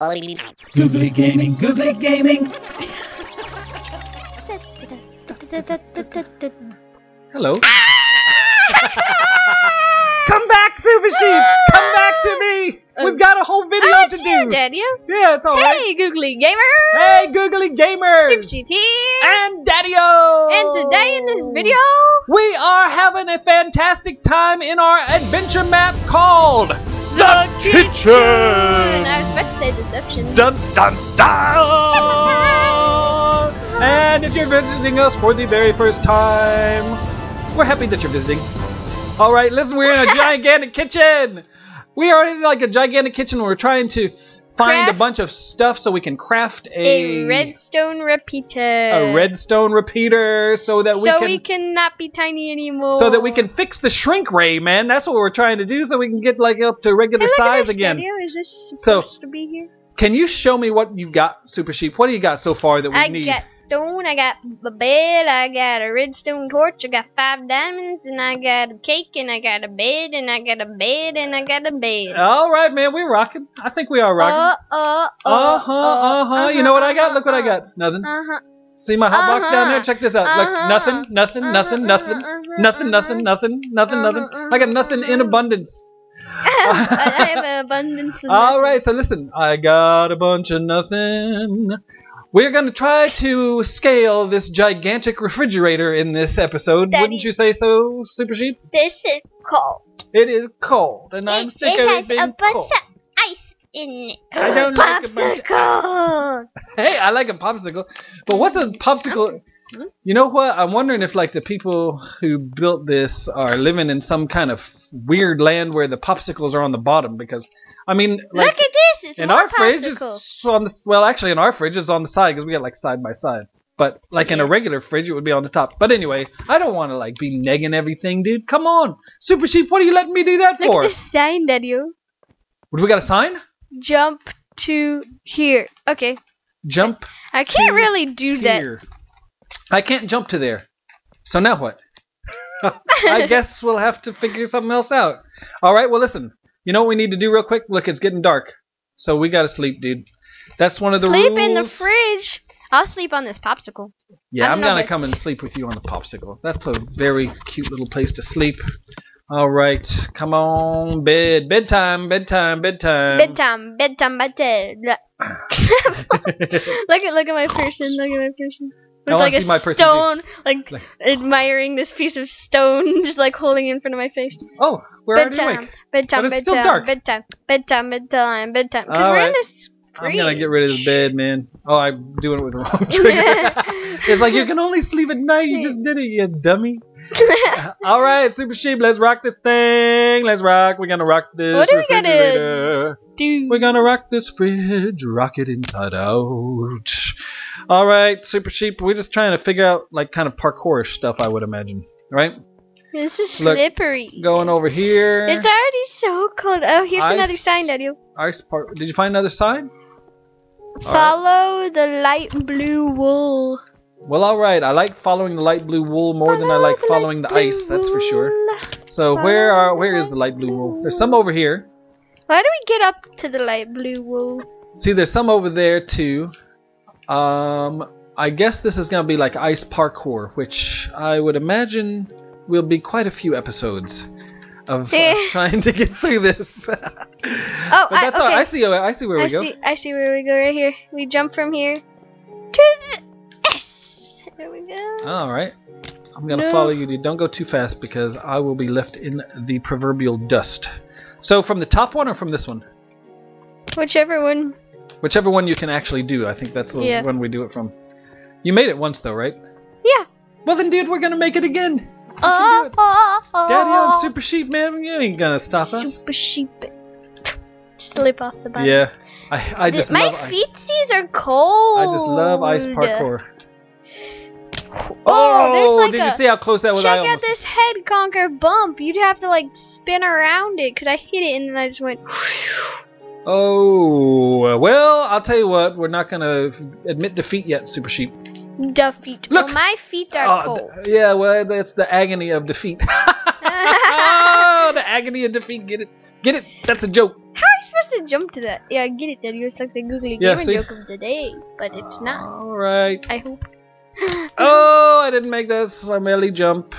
Googlie gaming, googlie gaming. Hello. Come back, Super Sheep! Come back to me! We've got a whole video Oh, to it's you, do. Daddy. Yeah, it's alright. Hey, Googlie Gamer. Hey, googlie gamers! Super Sheep here. And Daddy-O! And today in this video, we are having a fantastic time in our adventure map called The Kitchen! and I was about to say deception. Dun dun dun! Uh-huh. and if you're visiting us for the very first time, we're happy that you're visiting. All right, listen, we're in a gigantic kitchen. We are in like a gigantic kitchen. We're trying to find Craft a bunch of stuff so we can craft A a redstone repeater. a redstone repeater so that we so can we cannot be tiny anymore. so that we can fix the shrink ray, man. That's what we're trying to do, so we can get like up to regular Hey, size again. Video. Is this So- to be here? Can you show me what you got, Super Sheep? What do you got so far that we I need? Got stone, I got a bed, I got a redstone torch, I got five diamonds, and I got a cake, and I got a bed, and I got a bed, and I got a bed. All right, man, we're rocking. I think we are rocking. Uh, uh, Uh huh, uh huh. You know what I got? Look what I got. Nothing. Uh huh. See my hot box down there? uh-huh, Check this out. Look, uh-huh, nothing, nothing, nothing, nothing, nothing, nothing, nothing, nothing, nothing. I got nothing in abundance. I have an abundance All right, so listen, I got a bunch of nothing. We're gonna try to scale this gigantic refrigerator in this episode. Daddy. Wouldn't you say so, Super Sheep? This is cold. It is cold, and I'm it, sick it of has it being a bunch cold. of ice in it. I don't like a bunch of- Popsicle. Hey, I like a popsicle. But what's a popsicle? Hmm? You know what? I'm wondering if like the people who built this are living in some kind of weird land where the popsicles are on the bottom because I mean like Look at. It's in our fridge popsicle. it's on the well actually in our fridge it's on the side because we got like side by side. But like in a regular fridge it would be on the top. But anyway, I don't want to like be negging everything, dude. Come on. Super Sheep, what are you letting me do that Look for? at this sign, Daddy. What, do we got a sign? Jump to here. Okay. Jump I can't To really do that. I can't jump to there. So now what? I guess we'll have to figure something else out. All right. Well, listen. You know what we need to do real quick? Look, it's getting dark, so we gotta sleep, dude. That's one of the rules. Sleep rules. in the fridge. I'll sleep on this popsicle. Yeah, I'm gonna come and sleep with you on the popsicle. That's a very cute little place to sleep. All right, come on, bed, bedtime, bedtime, bedtime. bedtime, bedtime, bedtime. look at look at my person. Look at my person. I With like a see my person too. stone, like, Like- admiring this piece of stone, just like holding it in front of my face. oh, we're already bedtime, awake. bedtime, But it's still bedtime, dark. bedtime, bedtime, bedtime, bedtime. Because we're in right. this I'm gonna get rid of this bed, man. Oh, I'm doing it with the wrong trigger. it's like you can only sleep at night. You just did it, you dummy. All right, Super Sheep, let's rock this thing. Let's rock. We're gonna rock this What do we gotta refrigerator. We're gonna rock this fridge, rock it inside out. All right, Super Sheep, we're just trying to figure out like kind of parkourish stuff, I would imagine. Right? This is Look, slippery. Going over here. It's already so cold. Oh, here's I another sign, Daddy. Ice park. Did you find another sign? All right. Follow the light blue wool. Well, all right. I like following the light blue wool more than I like the following the ice. blue That's for sure. So Follow where are where is the light blue wool? There's some over here. Why do we get up to the light blue wool? See, there's some over there too. Um, I guess this is gonna be like ice parkour, which I would imagine will be quite a few episodes of Eh. us trying to get through this. oh, but that's I, all. okay. I see. I see where we I go. see. I see where we go right here. We jump from here to the S. There we go. All right. I'm gonna No. follow you. dude. Don't go too fast because I will be left in the proverbial dust. So from the top one or from this one? Whichever one. Whichever one you can actually do. I think that's the Yeah. one we do it from. You made it once though, right? Yeah. Well then, dude, we're gonna make it again. Oh, it. oh, oh, Daddy on oh. Super Sheep, man, you ain't gonna stop us. Super sheep. Slip off the bike. Yeah, I I just my feetsies are cold. I just love ice parkour. Oh, there's oh, like did a. you see how close that was? Check I out this head conquer bump. You'd have to like spin around it because I hit it and then I just went. Oh uh, well, I'll tell you what. We're not gonna admit defeat yet, Super Sheep. Defeat. Look. Well, my feet are Oh, cold. th- yeah, well, that's the agony of defeat. oh, the agony of defeat. Get it? Get it? That's a joke. How are you supposed to jump to that? Yeah, I get it, Daddy. It's like the googlie Yeah, gamer see? joke of the day, but it's not. All right. I hope. Oh, I didn't make that smelly jump.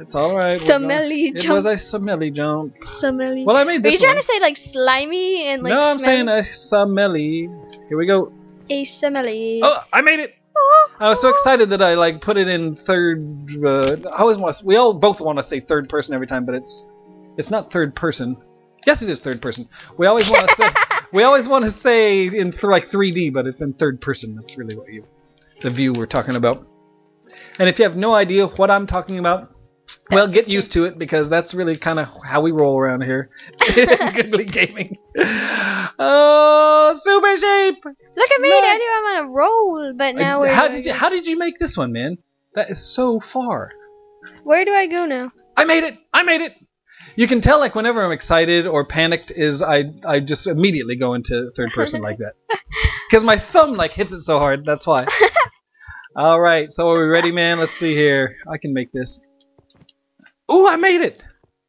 It's all right. Smelly It was a smelly jump. Smelly. Well, I made this. Are you trying to say like slimy and like no, I'm smelly? saying a smelly. Here we go. a smelly. Oh, I made it. I was so excited that I like put it in third. Uh, I always want to. We all both want to say third person every time, but it's it's not third person. Yes, it is third person. We always want to say we always want to say in th- like 3D, but it's in third person. That's really what you the view we're talking about. And if you have no idea what I'm talking about, well, get used to it because that's really kind of how we roll around here. Googlie gaming. Oh, super Sheep! Look at me, Look. Daddy. I'm on a roll, but now where how did you how did you make this one, man? That is so far. Where do I go now? I made it! I made it! You can tell like whenever I'm excited or panicked is I I just immediately go into third person like that. Cuz my thumb like hits it so hard, that's why. All right, so are we ready, man? Let's see here. I can make this. Ooh, I made it.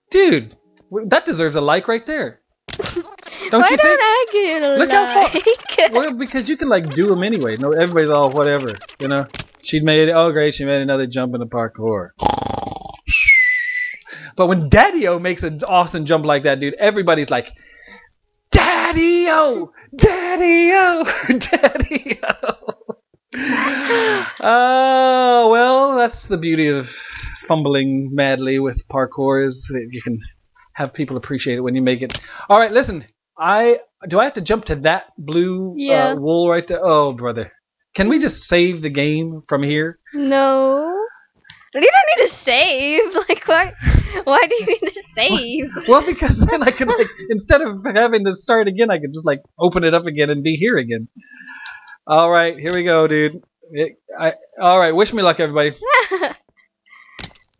Dude, that deserves a like right there. Don't Why you don't think? I get a Look how far- like? well, because you can like do them anyway. No, everybody's all whatever, you know. She made it. Oh, great! She made another jump in the parkour. But when Daddy-O makes an awesome jump like that, dude, everybody's like, Daddy-O, Daddy-O, Daddy-O. Oh well, that's the beauty of fumbling madly with parkour is that you can have people appreciate it when you make it. All right, listen. I do I have to jump to that blue Yeah. uh, wool right there? Oh, brother. Can we just save the game from here? No. You don't need to save. Like why? Why do you need to save? Well, because then I could like instead of having to start again, I could just like open it up again and be here again. All right, here we go, dude. It, I, all right, wish me luck, everybody.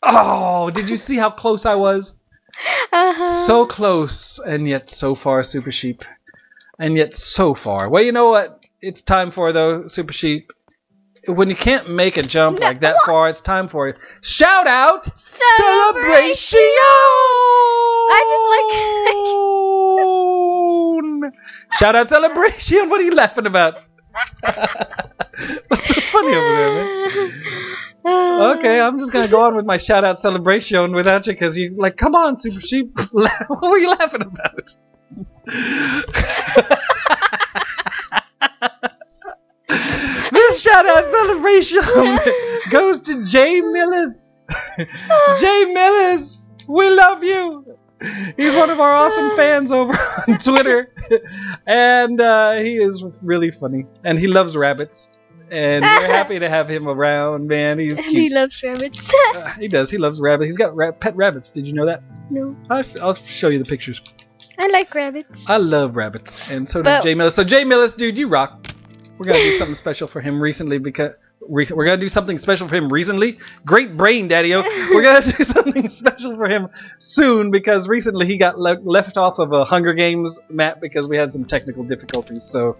Oh, did you see how close I was? uh-huh. So close, and yet so far, Super Sheep. And yet so far. Well, you know what? It's time for though, Super Sheep. When you can't make a jump No, like that what? far, it's time for it. Shout out! celebration. Celebration! Shout out celebration! What are you laughing about? What's so funny over there, man? Okay, I'm just gonna go on with my shout out celebration without you because you like, come on, Super Sheep. what were you laughing about? this shout out celebration goes to Jay Millis. Jay Millis, we love you. He's one of our awesome fans over on Twitter, and uh, he is really funny, and he loves rabbits. And we're happy to have him around, man. He's And he loves rabbits. Uh, he does. He loves rabbits. He's got ra- pet rabbits. Did you know that? no, I'll, I'll show you the pictures. I like rabbits. I love rabbits, and so does But- Jay Millis. So Jay Millis, dude, you rock. We're gonna do something special for him recently because we're gonna do something special for him recently. Great brain, Daddy-O. We're gonna do something special for him soon because recently he got le- left off of a Hunger Games map because we had some technical difficulties. So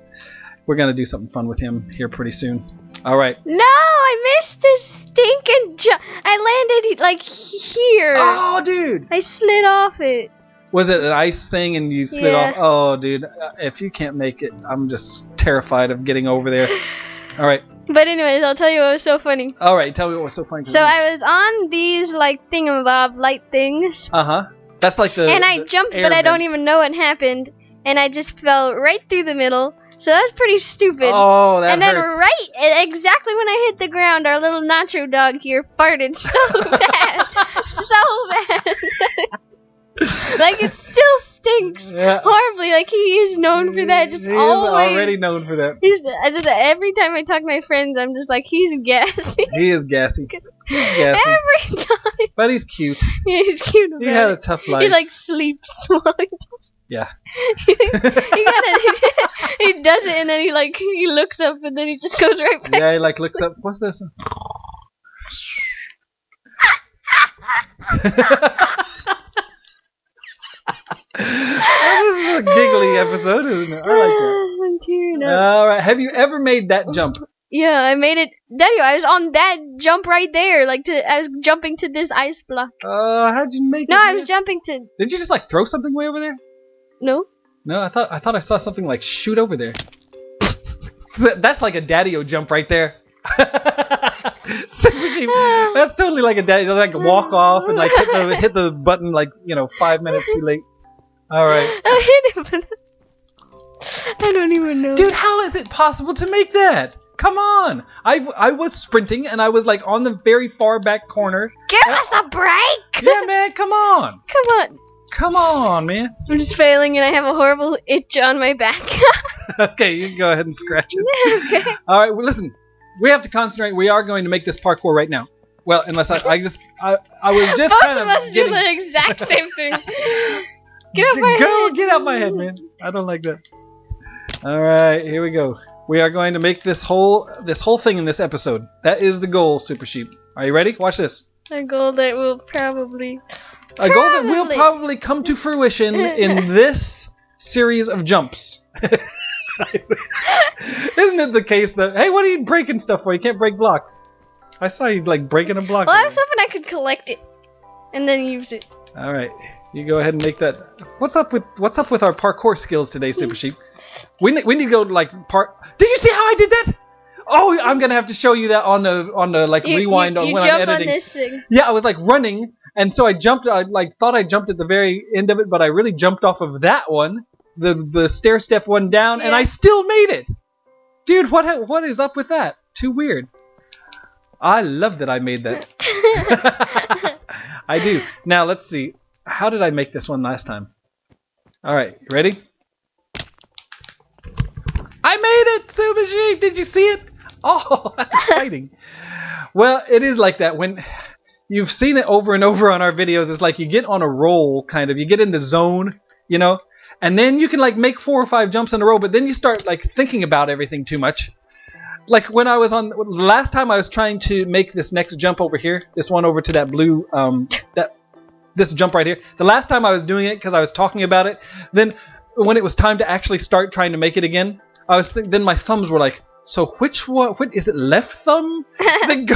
we're gonna do something fun with him here pretty soon. All right. No, I missed this stinking jump. I landed like here. Oh, dude. I slid off it. Was it an ice thing and you slid Yeah. off? Oh, dude. uh, If you can't make it, I'm just terrified of getting over there. All right. But anyways, I'll tell you what was so funny. All right. Tell me what was so funny. So I was on these like thingamabob light things, Uh huh. That's like the. and I the jumped, but I don't even know what happened, and I just fell right through the middle. So that's pretty stupid. Oh, that and then hurts. right exactly when I hit the ground, our little nacho dog here farted so bad, so bad. like it still stinks Yeah. horribly. Like he is known for that. Just he is always. already known for that. He's I just every time I talk to my friends, I'm just like he's gassy. He is gassy. He's gassy, every time. but he's cute. Yeah, He's cute He had a tough life. He like sleeps while he does. Yeah. he gotta, he does it and then he like he looks up and then he just goes right back. yeah, he like looks up. What's this? This is a giggly episode, isn't it? I like that. I'm tearing up. All right. Have you ever made that jump Yeah, I made it. Daddy, I was on that jump right there. Like to, I was jumping to this ice block. Uh, how'd you make No, it? I was jumping to. Did you just like throw something way over there? No. No, I thought I thought I saw something like shoot over there. That's like a daddy-o jump right there. That's totally like a daddy. Like walk off and like hit the hit the button like you know five minutes too late. All right, I hit it, but I don't even know. dude. How is it possible to make that? Come on. I I was sprinting and I was like on the very far back corner. give us a break. Yeah, man. Come on. Come on. Come on, man. I'm just failing, and I have a horrible itch on my back. okay, you can go ahead and scratch it. okay. All right, well, listen. We have to concentrate. We are going to make this parkour right now. Well, unless I, I just, I, I was just Both kind of Both of us getting. do the exact same thing. Get out my go, head. get out my head, man. I don't like that. All right, here we go. We are going to make this whole, this whole thing in this episode. That is the goal, Super Sheep. Are you ready? Watch this. A goal that will probably. A goal that will Probably. come to fruition in this series of jumps. Isn't it the case that hey, what are you breaking stuff for? You can't break blocks. I saw you like breaking a block. Well, I was hoping I could collect it and then use it. All right, you go ahead and make that. What's up with what's up with our parkour skills today, Super Sheep? We ne- we need to go like part. Did you see how I did that? Oh, I'm gonna have to show you that on the on the like You, rewind you, on when jump I'm on editing. this thing. Yeah, I was like running, and so I jumped. I like thought I jumped at the very end of it, but I really jumped off of that one, the the stair step one down, and I still made it. Dude, what what is up with that? Too weird. I love that I made that. I do. Now let's see. How did I make this one last time? All right, ready? I made it, Sheep. Did you see it? Oh, that's exciting. well, it is like that when you've seen it over and over on our videos. It's like you get on a roll, kind of. You get in the zone, you know, and then you can like make four or five jumps in a row, but then you start like thinking about everything too much. Like when I was on last time, I was trying to make this next jump over here, this one over to that blue, um, that this jump right here. The last time I was doing it because I was talking about it. Then when it was time to actually start trying to make it again, I was then my thumbs were like, so which one? What is it? Left thumb? Go,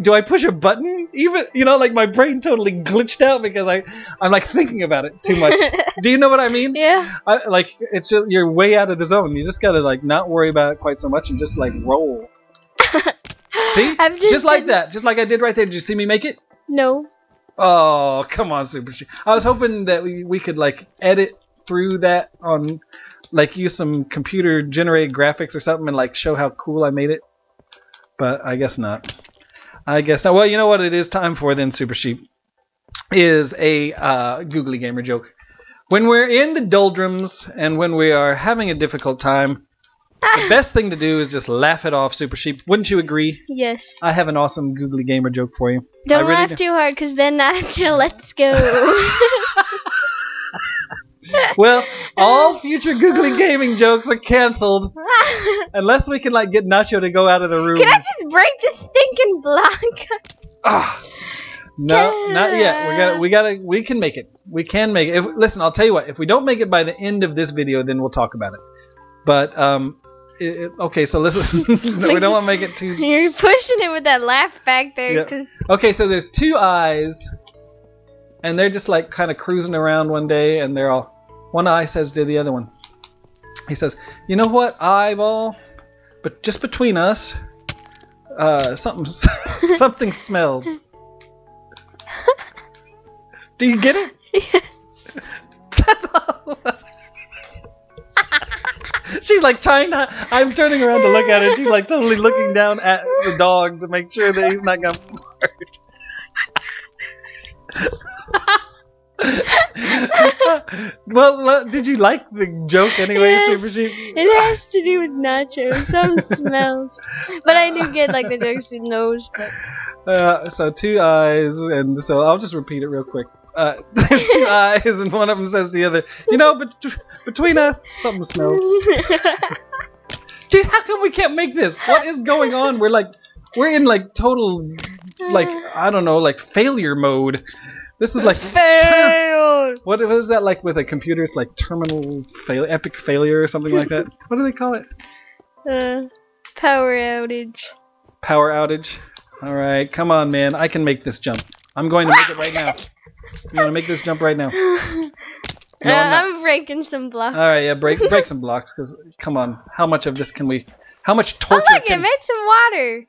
do I push a button? Even you know, like my brain totally glitched out because I I'm like thinking about it too much. do you know what I mean? yeah. I, like it's just, you're way out of the zone. You just gotta like not worry about it quite so much and just like roll. See? I've just like been- that, just like I did right there. Did you see me make it? No. Oh, come on, Super. I was hoping that we, we could like edit through that on like use some computer generated graphics or something and like show how cool I made it. But I guess not. I guess not. Well, you know what it is time for then, Super Sheep, is a uh, googlie gamer joke. When we're in the doldrums and when we are having a difficult time, the best thing to do is just laugh it off, Super Sheep. Wouldn't you agree? Yes. I have an awesome googlie gamer joke for you. Don't really laugh do. too hard, cause then Nacho let's go. Well, all future googlie gaming jokes are canceled unless we can like get Nacho to go out of the room. Can I just break this stinking block? Ah. no, not yet. We got we got to we can make it. We can make it. If, listen, I'll tell you what. If we don't make it by the end of this video, then we'll talk about it. But um, it, it- okay. So listen, no, we don't want to make it too. You're pushing it with that laugh back there, Yeah. cause Okay, so there's two eyes, and they're just like kind of cruising around one day, and they're all. One eye says to the other one, he says, "You know what, eyeball? But just between us, uh, something something smells. Do you get it? That's all. She's like trying to. I'm turning around to look at it. She's like totally looking down at the dog to make sure that he's not gonna well, did you like the joke anyway, Yes. Super Sheep? it has to do with nachos. Some smells, but I do get like the jokes with nose. But Uh, so two eyes, and so I'll just repeat it real quick. Uh, there's two eyes, and one of them says to the other, "You know, but between us, something smells." Dude, how come we can't make this? What is going on? We're like, we're in like total, like I don't know, like failure mode. This is like Fail. What what is that like with a computer? It's like terminal fail, epic failure or something like that. What do they call it? Uh, Power outage. Power outage. All right, come on, man. I can make this jump. I'm going to make it right now. You want to make this jump right now? Uh, I'm. I'm breaking some blocks. All right, yeah, break break some blocks, cause come on, how much of this can we? How much oh torture? look, it can, made some water.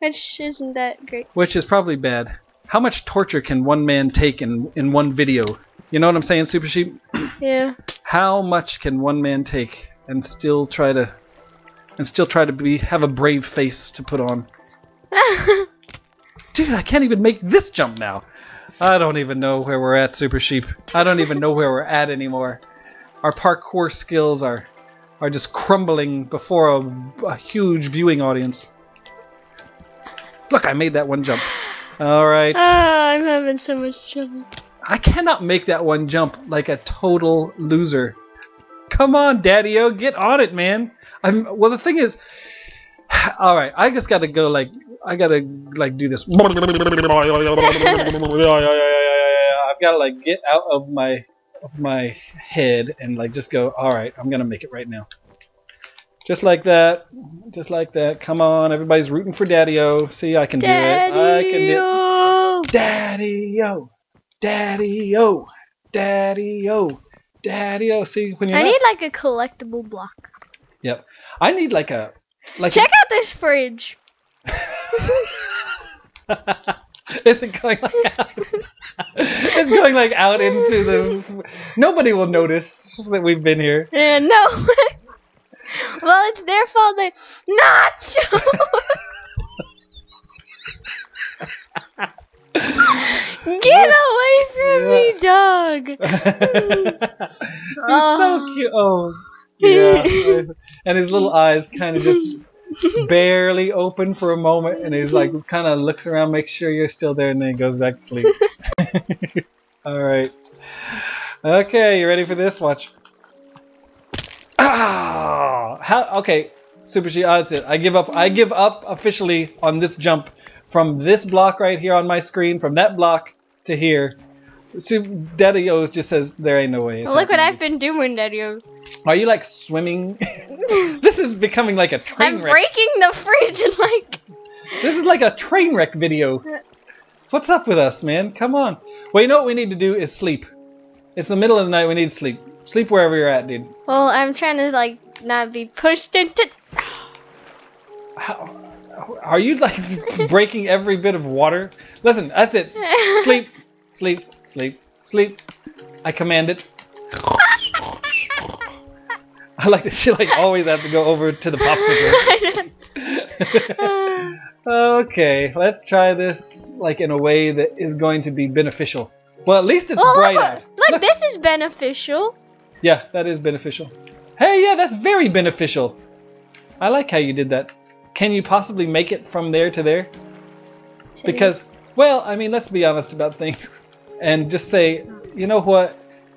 Which isn't that great. which is probably bad. How much torture can one man take in in one video? You know what I'm saying, Super Sheep? Yeah. How much can one man take and still try to and still try to be have a brave face to put on? Dude, I can't even make this jump now. I don't even know where we're at, Super Sheep. I don't even know where we're at anymore. Our parkour skills are are just crumbling before a, a huge viewing audience. Look, I made that one jump. All right. Ah, I'm having so much trouble. I cannot make that one jump like a total loser. Come on, Daddy-O, get on it, man. I'm well. The thing is, all right. I just got to go like I got to like do this. I've got to like get out of my of my head and like just go. All right, I'm gonna make it right now. Just like that. Just like that. Come on, everybody's rooting for Daddy-O. See, I can do it. I can do it. Daddy-o. Daddy-O, Daddy-O, Daddy-O, Daddy-O. See, when you're I not- need like a collectible block. Yep. I need like a like. Check out this fridge. Is it going like out? it's going like out into the. Nobody will notice that we've been here. Yeah, no. well, it's their fault. They Nacho. Get away from me, dog. He's Oh. so cute. Oh, yeah. and his little eyes kind of just barely open for a moment, and he's like, kind of looks around, makes sure you're still there, and then he goes back to sleep. All right. Okay, you ready for this? Watch. Ah! How? Okay, Super G. ah, That's it. I give up. I give up officially on this jump from this block right here on my screen, from that block to here. So Daddy O's just says there ain't no way. Well, look what. I've been doing, Daddy. Are you like swimming? this is becoming like a train I'm wreck. breaking the fridge and like. This is like a train wreck video. What's up with us, man? Come on. Well, you know what we need to do is sleep. It's the middle of the night. We need sleep. Sleep wherever you're at, dude. Well, I'm trying to like not be pushed into. How, are you like breaking every bit of water? Listen, that's it. Sleep, sleep, sleep, sleep. I command it. I like that you like always have to go over to the popsicle. okay, let's try this like in a way that is going to be beneficial. Well, at least it's Oh, bright look, out. look, Look. this is beneficial. Yeah, that is beneficial. Hey, yeah, that's very beneficial. I like how you did that. Can you possibly make it from there to there? Because, well, I mean, let's be honest about things and just say, you know what?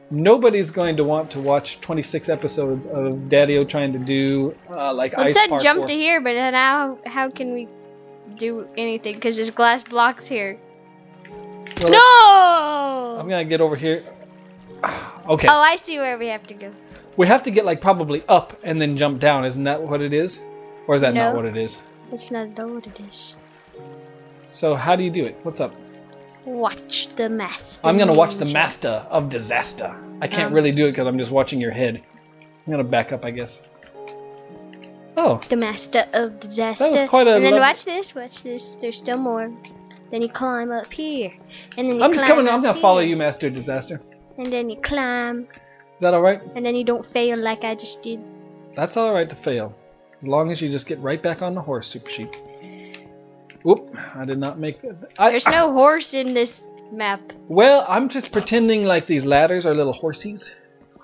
Nobody's going to want to watch 26 episodes of Daddy-O trying to do uh, like Well, it said parkour. jump to here, but now how how can we do anything? Because there's glass blocks here. Well, no. I'm gonna get over here. Okay, Oh, I see where we have to go. we have to get like probably up and then jump down. Isn't that what it is? Or is that not what it is? That's not at all what it is. So how do you do it? What's up? Watch the master. I'm gonna watch the master of disaster. I can't Um. really do it because I'm just watching your head. I'm gonna back up, I guess. Oh, The master of disaster. That was quite a and then watch this. Watch this. There's still more. Then you climb up here, and then you I'm just coming. I'm gonna follow you, Master of Disaster. And then you climb, Is that all right? and then you don't fail like I just did. That's all right to fail, as long as you just get right back on the horse, Super Sheep. Whoop! I did not make that. I, There's no horse in this map. Well, I'm just pretending like these ladders are little horsies.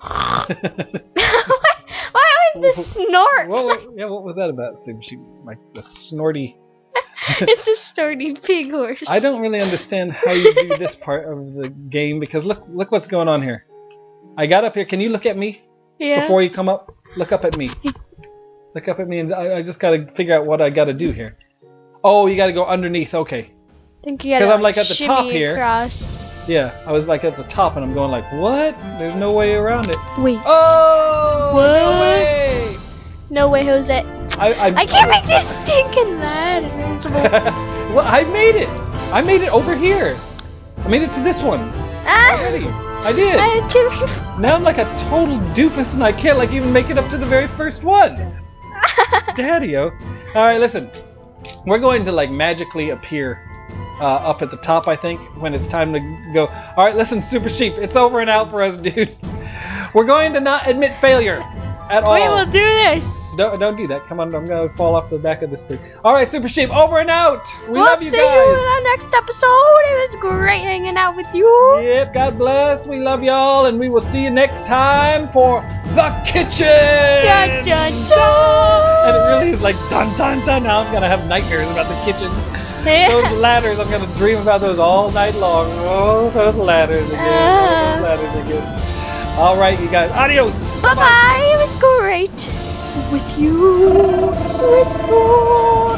Why would the snort? What, what- yeah, what was that about, Super Sheep? Like the snorty. it's a snorty pig horse. I don't really understand how you do this part of the game because look, look what's going on here. I got up here. Can you look at me Yeah. before you come up? Look up at me. Look up at me, and I, I just gotta figure out what I gotta do here. Oh, you gotta go underneath. Okay. think you gotta 'Cause I'm, like, at the top shimmy here. Across. Yeah, I was like at the top, and I'm going like, what? There's no way around it. Wait. Oh! No What? way! No way, Jose. I, I, I can't make this stinking ladders. well, I made it. I made it over here. I made it to this one ah, already. I did. I can't. Now I'm like a total doofus and I can't like even make it up to the very first one. Daddy-o. Alright, listen. We're going to like magically appear uh, up at the top, I think, when it's time to go. Alright, listen, Super Sheep, it's over and out for us, dude. We're going to not admit failure at all. we will do this. Don't, don't do that. Come on, I'm gonna fall off the back of this thing. Alright, Super Sheep, over and out! We we'll love you see you in our next episode. It was great hanging out with you. Yep, God bless. We love y'all, and we will see you next time for The Kitchen! Dun, dun, dun. And it really is like dun dun dun. Now I'm gonna have nightmares about the kitchen. Those ladders, I'm gonna dream about those all night long. Oh, those ladders again. Oh, those uh-huh. ladders again. All right, you guys. Adios. Bye bye. It was great with you. With you.